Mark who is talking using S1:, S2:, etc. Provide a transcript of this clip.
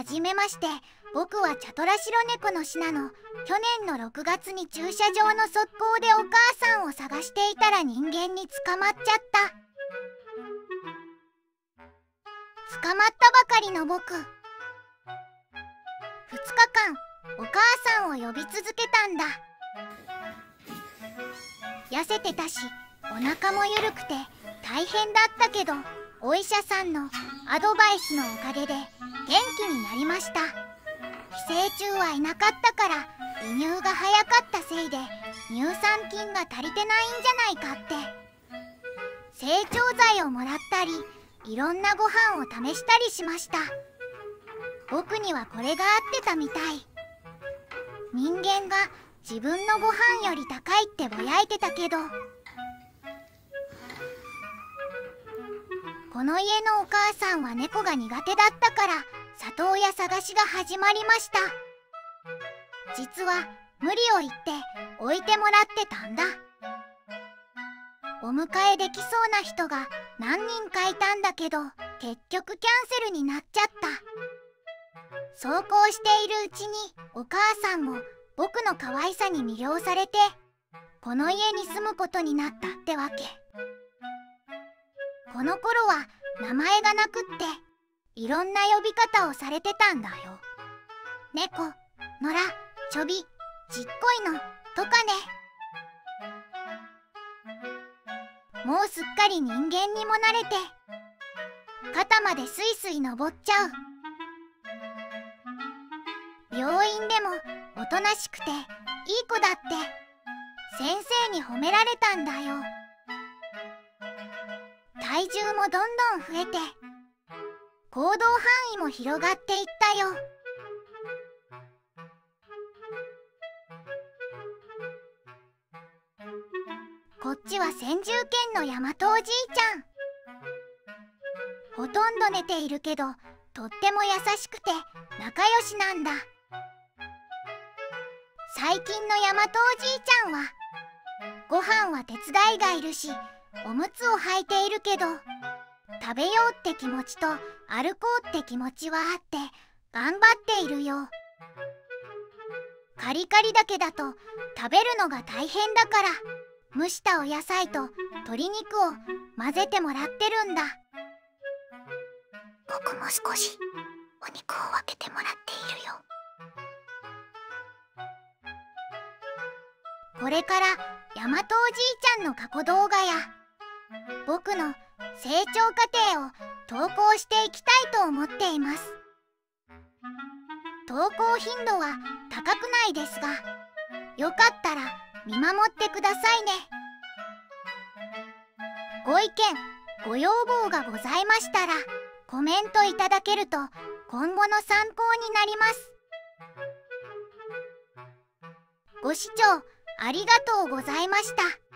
S1: はじめまして。僕はチャトラ白猫のシナの。去年の6月に駐車場の側溝でお母さんを探していたら人間に捕まっちゃった。捕まったばかりの僕。2日間お母さんを呼び続けたんだ。痩せてたしお腹も緩くて大変だったけどお医者さんのアドバイスのおかげで元気になりました。寄生虫はいなかったから移入が早かったせいで乳酸菌が足りてないんじゃないかって。成長剤をもらったりいろんなご飯を試したりしました。僕にはこれが合ってたみたい。人間が自分のご飯より高いってぼやいてたけどこの家のお母さんは猫が苦手だったから里親探しが始まりました。実は無理を言って置いてもらってたんだ。お迎えできそうな人が何人かいたんだけど結局キャンセルになっちゃった。そうこうしているうちにお母さんも僕の可愛さに魅了されてこの家に住むことになったってわけ。この頃は名前がなくっていろんな呼び方をされてたんだよ。猫野良ちょびちっこいのとかね。もうすっかり人間にも慣れて肩までスイスイ登っちゃう。病院でもおとなしくていい子だって先生に褒められたんだよ。体重もどんどん増えて行動範囲も広がっていったよ。こっちは先住犬の大和おじいちゃん。ほとんど寝ているけどとっても優しくて仲良しなんだ。最近の大和おじいちゃんはご飯は手伝いがいるしおむつを履いているけど食べようって気持ちと歩こうって気持ちはあって頑張っているよ。カリカリだけだと食べるのが大変だから蒸したお野菜と鶏肉を混ぜてもらってるんだ。僕も少しお肉を分けてもらっているよ。これから大和おじいちゃんの過去動画や僕の成長過程を投稿していきたいと思っています。投稿頻度は高くないですがよかったら見守ってくださいね。ご意見ご要望がございましたらコメントいただけると今後の参考になります。ご視聴ありがとうございました。